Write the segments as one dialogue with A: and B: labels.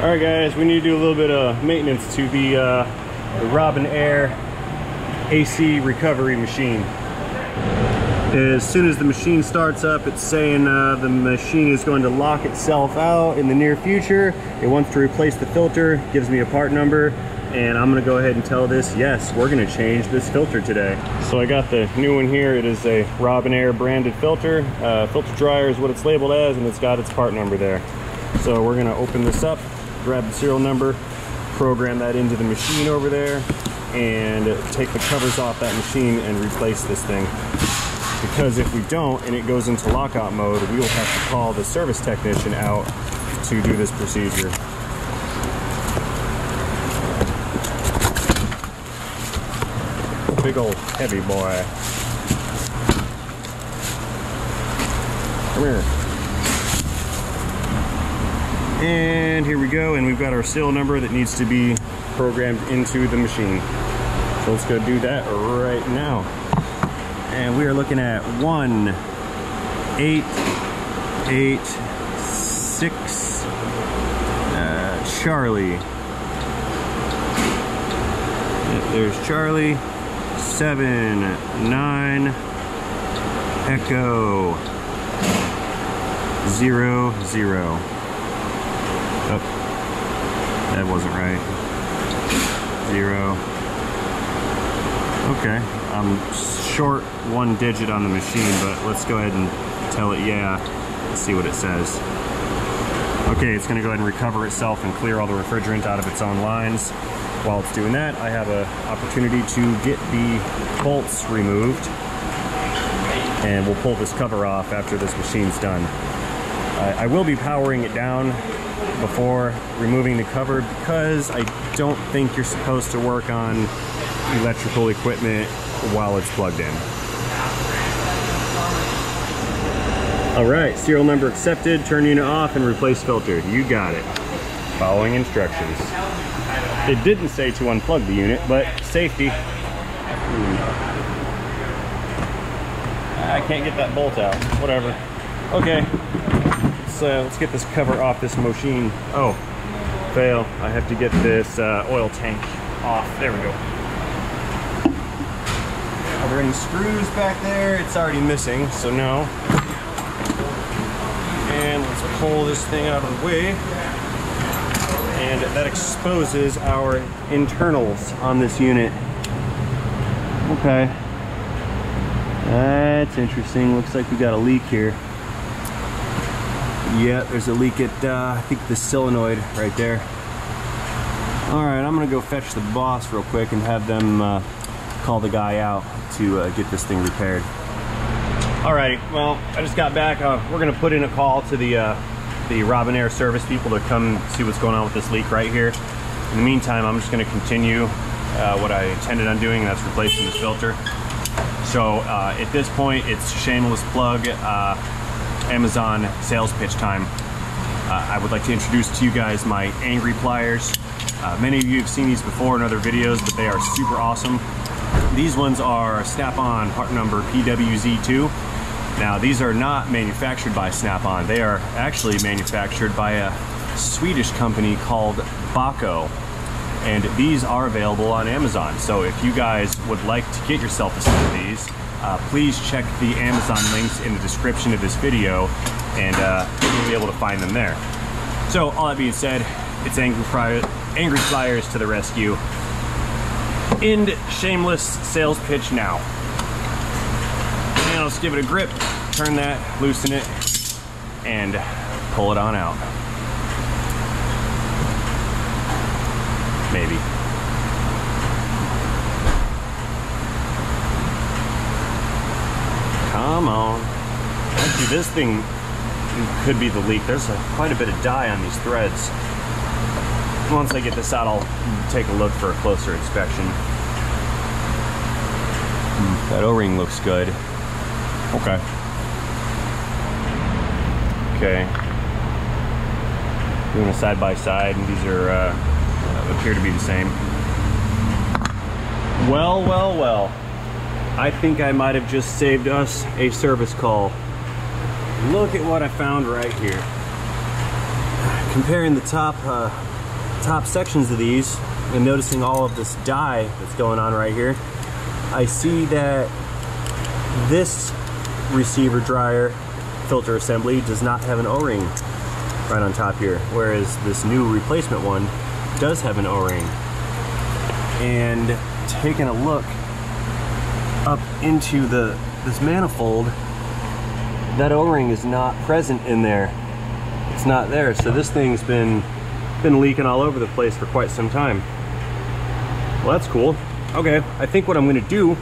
A: All right, guys, we need to do a little bit of maintenance to the, uh, the Robinair AC recovery machine. As soon as the machine starts up, it's saying uh, the machine is going to lock itself out in the near future. It wants to replace the filter, gives me a part number, and I'm gonna go ahead and tell this, yes, we're gonna change this filter today. So I got the new one here. It is a Robinair branded filter. Uh, filter dryer is what it's labeled as, and it's got its part number there. So we're gonna open this up, grab the serial number, program that into the machine over there, and take the covers off that machine and replace this thing because if we don't and it goes into lockout mode, we will have to call the service technician out to do this procedure. Big old heavy boy. Come here. And here we go, and we've got our serial number that needs to be programmed into the machine. So let's go do that right now. And we are looking at one eight eight six uh, Charlie. There's Charlie. Seven nine Echo. Zero zero oh that wasn't right zero okay I'm short one digit on the machine, but let's go ahead and tell it yeah, Let's see what it says. Okay, it's gonna go ahead and recover itself and clear all the refrigerant out of its own lines. While it's doing that, I have an opportunity to get the bolts removed and we'll pull this cover off after this machine's done. I will be powering it down before removing the cover because I don't think you're supposed to work on electrical equipment while it's plugged in. All right, serial number accepted, turn unit off and replace filter. You got it. Following instructions. It didn't say to unplug the unit, but safety. I can't get that bolt out, whatever. Okay, let's, uh, let's get this cover off this machine. Oh, fail. I have to get this uh, oil tank off. There we go. Are there any screws back there? It's already missing, so no. And let's pull this thing out of the way. And that exposes our internals on this unit. Okay. That's interesting. Looks like we got a leak here. Yeah, there's a leak at, uh, I think the solenoid right there. All right, I'm gonna go fetch the boss real quick and have them uh, call the guy out to uh, get this thing repaired. All right, well, I just got back. Uh, we're gonna put in a call to the uh, the Robinair service people to come see what's going on with this leak right here. In the meantime, I'm just gonna continue uh, what I intended on doing, that's replacing this filter. So at this point, it's shameless plug, Amazon sales pitch time. Uh, I would like to introduce to you guys my Angry Pliers. many of you have seen these before in other videos, but they are super awesome. These ones are Snap-on part number PWZ2. Now these are not manufactured by Snap-on. They are actually manufactured by a Swedish company called Bahco And these are available on Amazon. So if you guys would like to get yourself a set of these, uh, please check the Amazon links in the description of this video and uh, you'll be able to find them there. So all that being said, it's Angry, Angry Pliers to the rescue end shameless sales pitch now. And let's give it a grip, turn that, loosen it, and pull it on out. Maybe. Come on. Actually, this thing could be the leak. There's a, quite a bit of dye on these threads. Once I get this out, I'll take a look for a closer inspection. Hmm, that O-ring looks good. Okay. Okay. Doing a side by side, and these are uh, appear to be the same. Well, well, well. I think I might have just saved us a service call. Look at what I found right here. comparing the top uh, top sections of these and noticing all of this dye that's going on right here, I see that this receiver dryer filter assembly does not have an O-ring right on top here, whereas this new replacement one does have an O-ring. And taking a look up into the this manifold, that O-ring is not present in there. It's not there, so this thing's been been leaking all over the place for quite some time. Well, that's cool. Okay, I think what I'm gonna do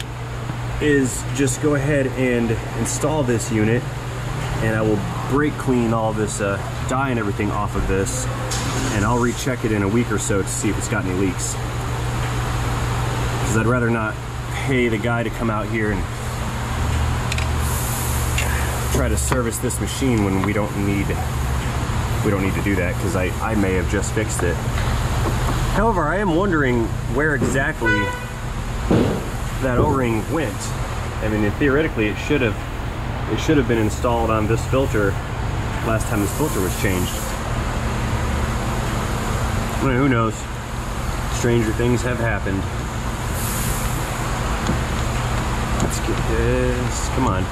A: is just go ahead and install this unit and I will brake clean all this uh, dye and everything off of this and I'll recheck it in a week or so to see if it's got any leaks. Because I'd rather not pay the guy to come out here and try to service this machine when we don't need we don't need to do that because I, I may have just fixed it. However, I am wondering where exactly that O-ring went. I mean, theoretically, it should have it should have been installed on this filter last time this filter was changed. Who knows? Stranger things have happened. Let's get this. Come on.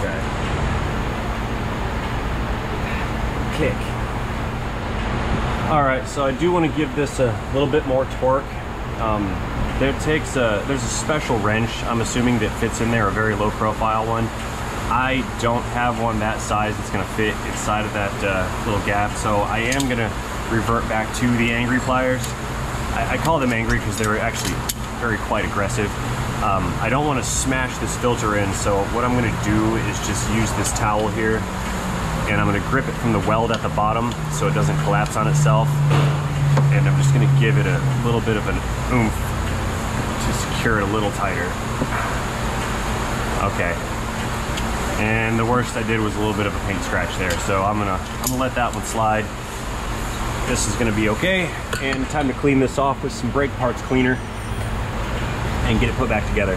A: Okay. Kick. All right, so I do want to give this a little bit more torque. Um, there takes a, there's a special wrench, I'm assuming that fits in there, a very low profile one. I don't have one that size that's gonna fit inside of that uh, little gap, so I am gonna revert back to the angry pliers. I, I call them angry because they're actually very quite aggressive. Um, I don't want to smash this filter in, so what I'm to do is just use this towel here, and I'm to grip it from the weld at the bottom so it doesn't collapse on itself. And I'm just to give it a little bit of an oomph to secure it a little tighter. Okay. And the worst I did was a little bit of a paint scratch there, so I'm gonna I'm gonna let that one slide. This is gonna be okay, and time to clean this off with some brake parts cleaner and get it put back together.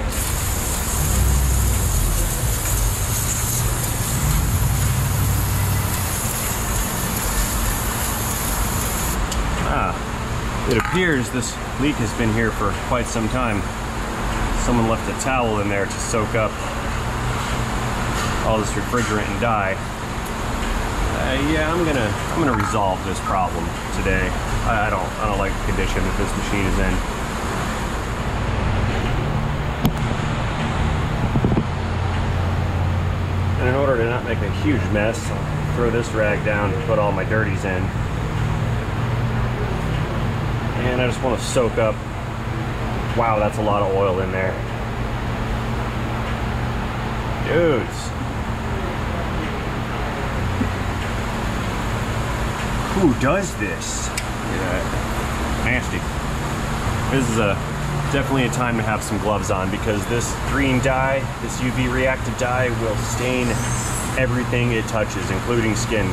A: Ah, it appears this leak has been here for quite some time. Someone left a towel in there to soak up all this refrigerant and dye. Uh, yeah, I'm gonna I'm gonna resolve this problem today. I, I don't I don't like the condition that this machine is in. And in order to not make a huge mess, I'll throw this rag down and put all my dirties in. And I just want to soak up. Wow, that's a lot of oil in there. Dudes. Who does this? Yeah, nasty. This is a definitely a time to have some gloves on because this green dye, this UV reactive dye, will stain everything it touches, including skin.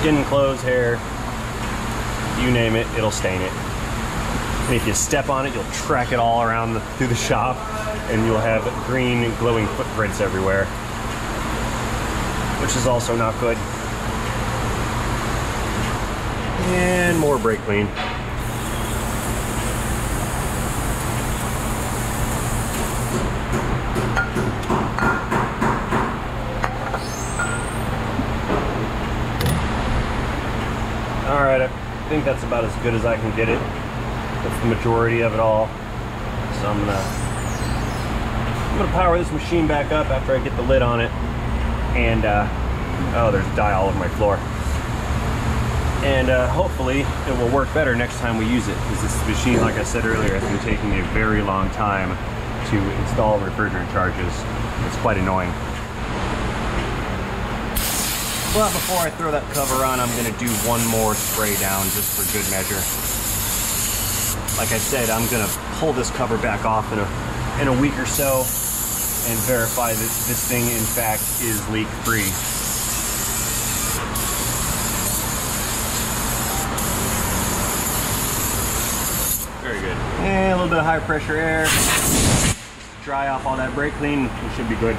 A: Skin, clothes, hair, you name it, it'll stain it. And if you step on it, you'll track it all around the, through the shop and you'll have green glowing footprints everywhere, which is also not good. And more brake clean. All right, I think that's about as good as I can get it. That's the majority of it all. So I'm gonna, I'm gonna power this machine back up after I get the lid on it. And, uh, oh, there's dye all over my floor and uh, hopefully it will work better next time we use it because this machine like I said earlier has been taking a very long time to install refrigerant charges. It's quite annoying. Well before I throw that cover on I'm gonna do one more spray down just for good measure. Like I said I'm gonna pull this cover back off in a in a week or so and verify that this thing in fact is leak free Very good. And a little bit of high pressure air. Just dry off all that brake clean, we should be good.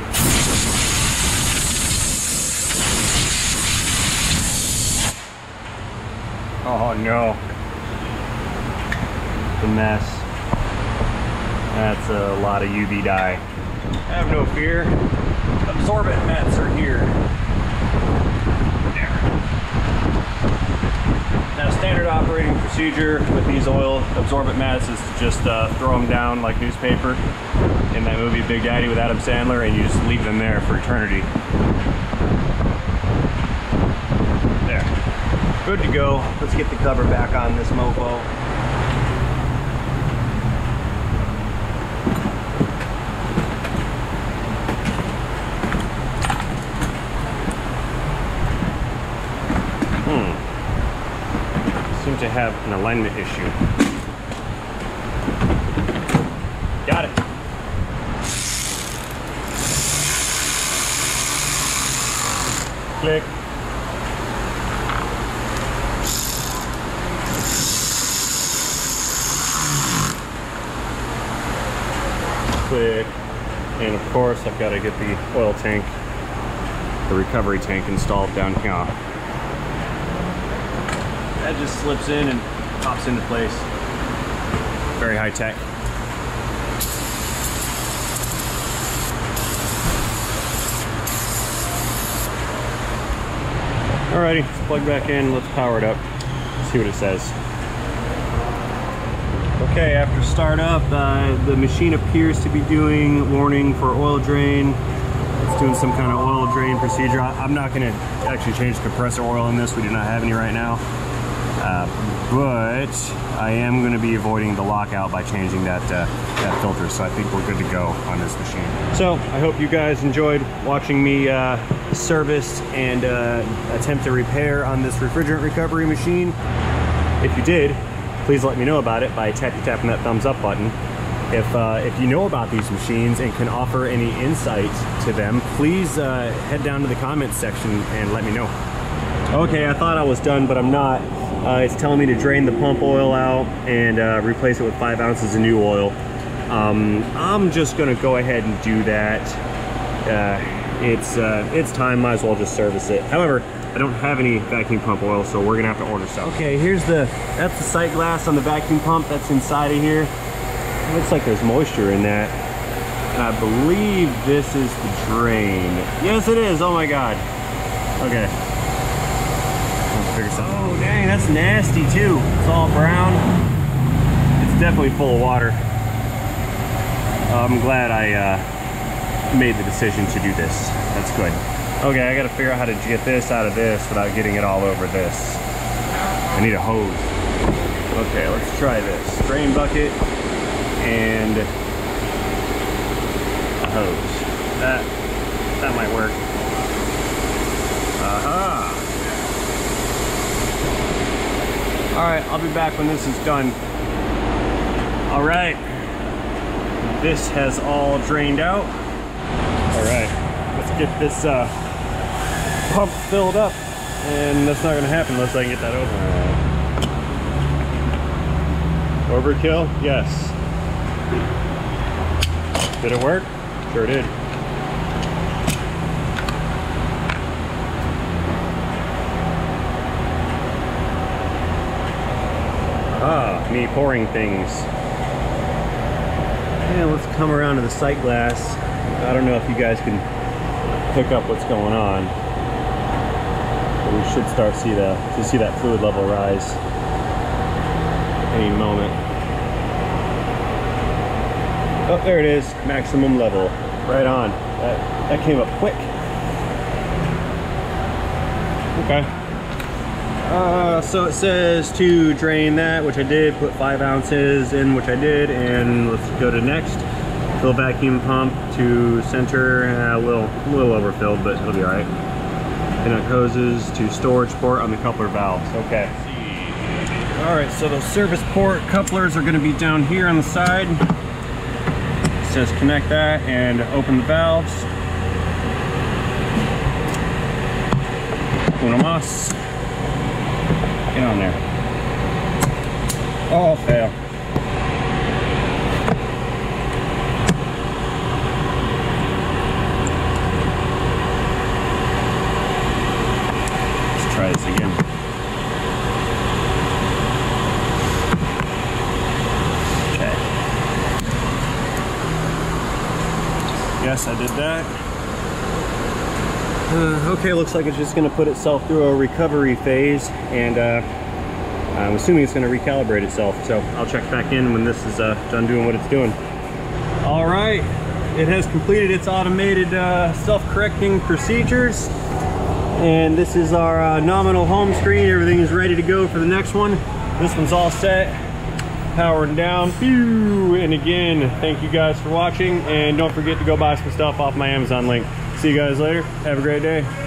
A: Oh no. The mess. That's a lot of UV dye. Have no fear. Absorbent mats are here. There. Standard operating procedure with these oil absorbent mats is to just uh, throw them down like newspaper in that movie Big Daddy with Adam Sandler and you just leave them there for eternity. There. Good to go. Let's get the cover back on this mofo. Seem to have an alignment issue. Got it. Click. Click. And of course, I've got to get the oil tank, the recovery tank installed down here. That just slips in and pops into place. Very high tech. Alrighty, let's plug back in, let's power it up, see what it says. Okay, after startup, uh, the machine appears to be doing warning for oil drain. It's doing some kind of oil drain procedure. I, am not gonna actually change the compressor oil in this. We do not have any right now. Uh, but I am gonna be avoiding the lockout by changing that, uh, that filter. So I think we're good to go on this machine. So I hope you guys enjoyed watching me uh, service and uh, attempt to repair on this refrigerant recovery machine. If you did, please let me know about it by tapping tapping that thumbs up button. If, uh, if you know about these machines and can offer any insight to them, please uh, head down to the comments section and let me know. Okay, I thought I was done, but I'm not. Uh, it's telling me to drain the pump oil out and uh, replace it with five ounces of new oil. Um, I'm just gonna go ahead and do that. Uh, it's, uh, it's time, might as well just service it. However, I don't have any vacuum pump oil, so we're gonna have to order some. Okay, here's the, that's the sight glass on the vacuum pump that's inside of here. It looks like there's moisture in that. And I believe this is the drain. Yes, it is, oh my God. Okay. Oh, dang, that's nasty too. It's all brown. It's definitely full of water. I'm glad I uh, made the decision to do this. That's good. Okay, I gotta figure out how to get this out of this without getting it all over this. I need a hose. Okay, let's try this. Drain bucket and a hose. That, that might work. Aha! All right, I'll be back when this is done. All right, this has all drained out. All right, let's get this uh, pump filled up and that's not gonna happen unless I can get that open. Overkill? Yes. Did it work? Sure did. Ah, me pouring things. Yeah, let's come around to the sight glass. I don't know if you guys can pick up what's going on we should start see the to see that fluid level rise any moment. Oh, there it is, maximum level, right on. That, that came up quick. Okay. Uh, so it says to drain that, which I did, put five ounces in, which I did, and let's go to next. Fill vacuum pump to center, uh, a little, a little overfilled, but it'll be all right pinout hoses to storage port on the coupler valves. Okay. All right, so those service port couplers are gonna be down here on the side. It says connect that and open the valves. Uno más. On there. Oh, fail. Let's try this again. Okay. Yes, I did that. Uh, okay, looks like it's just gonna put itself through a recovery phase and uh, I'm assuming it's gonna recalibrate itself. So I'll check back in when this is uh, done doing what it's doing. All right, it has completed its automated uh, self-correcting procedures. And this is our uh, nominal home screen. Everything is ready to go for the next one. This one's all set, powering down. Phew. And again, thank you guys for watching. And don't forget to go buy some stuff off my Amazon link. See you guys later. Have a great day.